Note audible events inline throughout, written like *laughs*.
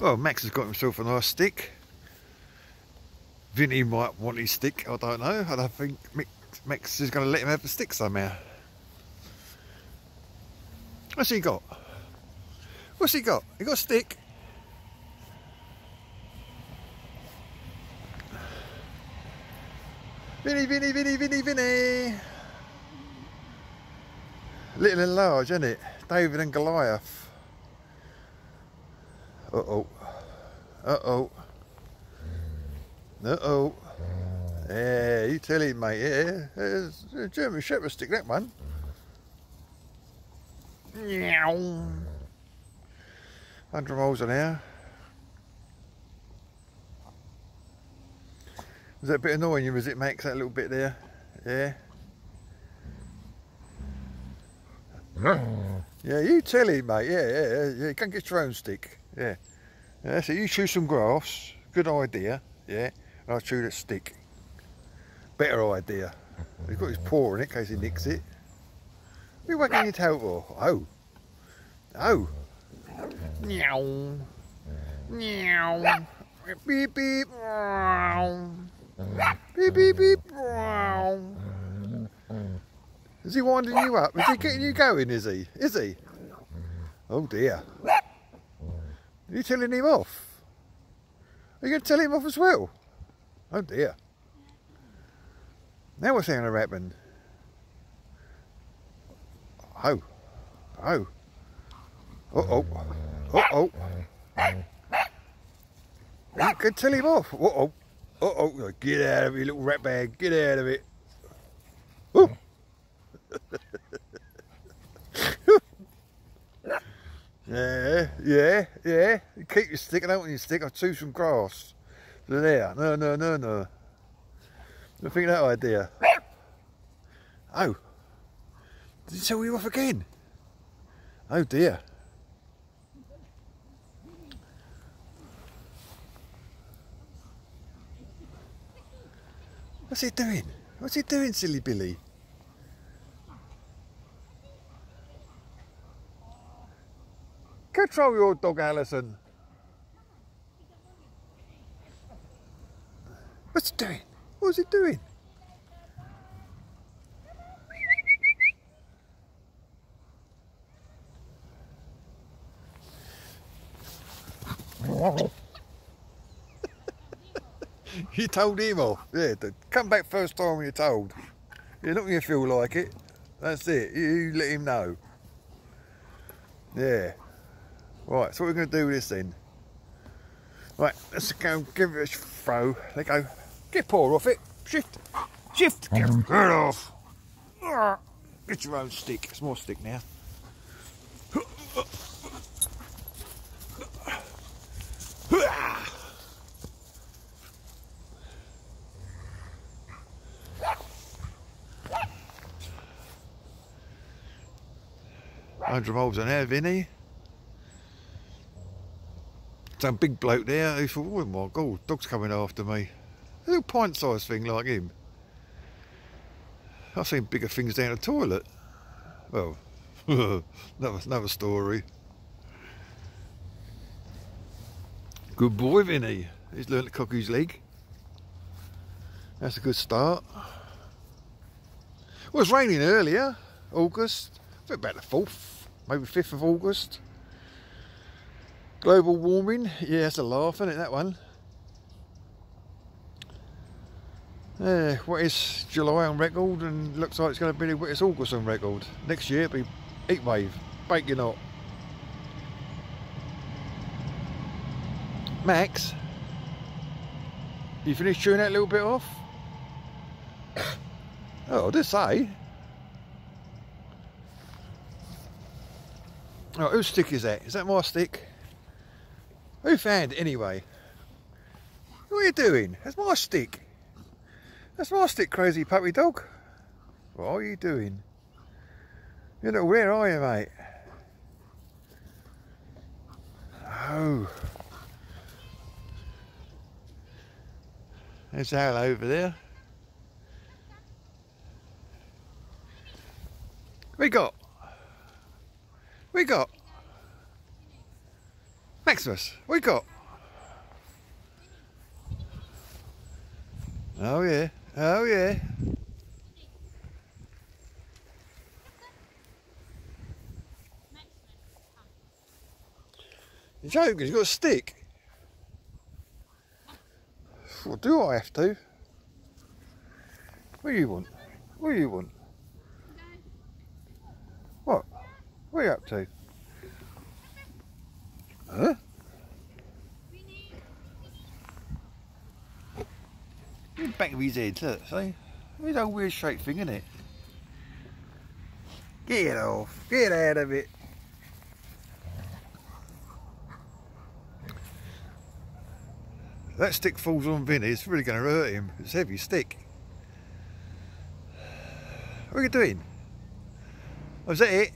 Well, Max has got himself a nice stick. Vinny might want his stick, I don't know. I don't think Max is going to let him have the stick somehow. What's he got? What's he got? He got a stick. Vinny, Vinny, Vinny, Vinny, Vinny. Little and large, isn't it? David and Goliath. Uh-oh. Uh-oh. Uh-oh. Yeah, you tell him, mate. Yeah, it's a uh, German Shepherd stick, that one. Meow. 100 miles an hour. Was that a bit annoying you, was it, Max, that little bit there? Yeah? *laughs* yeah, you tell him, mate. Yeah, yeah, yeah. You can't get your own stick. Yeah. yeah so you chew some grass. Good idea. Yeah. And I'll chew that stick. Better idea. He's got his paw in it in case he nicks it. What are you wagging your tail for? Oh. Oh. Meow. Meow. Beep beep. Beep beep beep. Is he winding you up? Is he getting you going, is he? Is he? Oh dear. Are you telling him off? Are you going to tell him off as well? Oh dear. Now what's going to happen? Oh. Oh. Uh-oh. Uh-oh. You can tell him off. Uh-oh. Uh-oh. Get out of it, little rat bag. Get out of it. Oh. *laughs* yeah, yeah, yeah. Keep your stick. I don't want your stick. I'll choose some grass. There. No, no, no, no. I think that idea. Oh. Did he tell you off again? Oh dear. What's he doing? What's he doing, silly Billy? Control your dog, Alison. What's he doing? What's he doing? *laughs* you told him off. Yeah, come back first time you're told. You're not going to feel like it. That's it. You let him know. Yeah. Right, so what we're going to do with this then. Right, let's go give it a throw. Let go. Get paw off it. Shift. Shift. Get um. it off. Ah. Get your own stick. It's more stick now. Hundred miles an hour, Vinny some big bloke there who thought, oh my god, dog's coming after me. A little pint-sized thing like him. I've seen bigger things down the toilet. Well, *laughs* another, another story. Good boy, Vinny. He's learned to cock his leg. That's a good start. Well, it was raining earlier, August. I think about the 4th, maybe 5th of August. Global warming, yeah, that's a laugh, isn't it, that one? Yeah, what is July on record and looks like it's going to be the wettest August on record. Next year it'll be heat wave, bake you not. Max, you finished chewing that little bit off? *coughs* oh, I did say. Oh, whose stick is that? Is that my stick? Who found it anyway? What are you doing? That's my stick. That's my stick, crazy puppy dog. What are you doing? You know, where are you, mate? Oh. There's Al over there. We got. We got. Maximus, you got? Oh yeah, oh yeah. You're joking, he's got a stick. What do I have to? What do you want? What do you want? What? What are you up to? Huh? In the back of his head, look, see? It's a weird shaped thing, isn't it? Get off, get out of it. That stick falls on Vinny, it's really going to hurt him. It's a heavy stick. What are you doing? Was that it?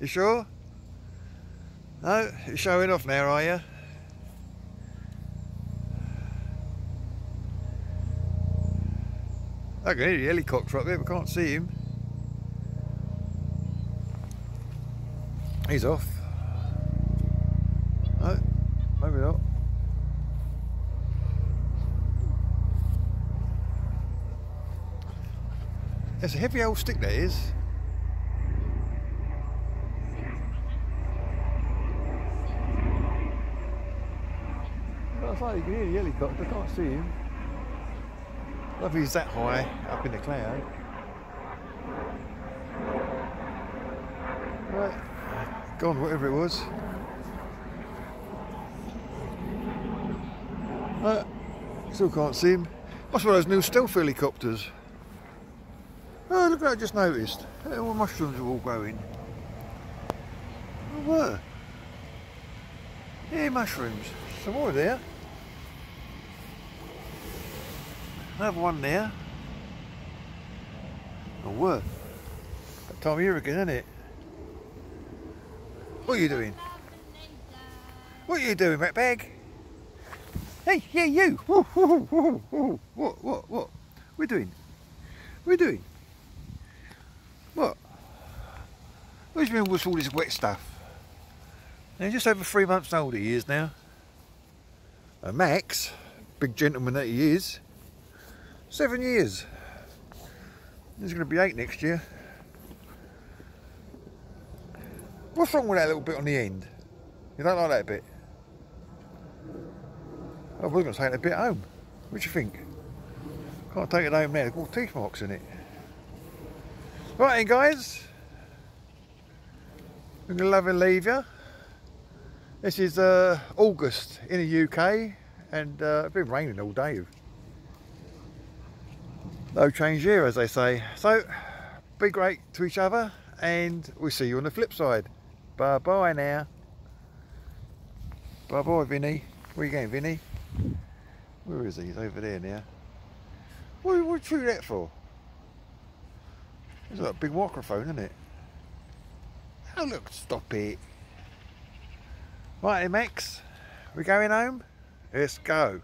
You sure? No, you're showing off now, are you? I can hear the helicopter up there, but can't see him. He's off. No, maybe not. It's a heavy old stick that is. Well, I thought you can hear the helicopter, I can't see him. Love he's that high up in the cloud. Right, gone whatever it was. Uh, still can't see him. That's one of those new stealth helicopters. Oh, look what I just noticed. All mushrooms are all growing. Oh, were. Yeah, mushrooms. Some more there. Another one there. Oh, were. That time of year again, isn't it? What are you doing? What are you doing, ratbag? Hey, yeah, you! What, what, what, what? We're doing? We're doing? What? Where's been with all this wet stuff? Now, just over three months old he is now. And Max, big gentleman that he is, seven years. He's going to be eight next year. What's wrong with that little bit on the end? You don't like that bit? I was going to take it a bit home. What do you think? Can't take it home now, there's got teeth marks in it. Right then guys, we're going to love and leave you. This is uh, August in the UK and uh, it's been raining all day. No change here as they say. So be great to each other and we'll see you on the flip side. Bye bye now. Bye bye Vinny. Where are you going Vinny? Where is he? He's over there now. What, what you that for? It's a big microphone, isn't it? Oh look, stop it. Right Max, we're going home? Let's go.